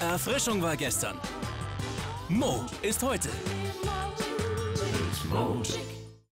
Erfrischung war gestern. Mo ist heute. Mode.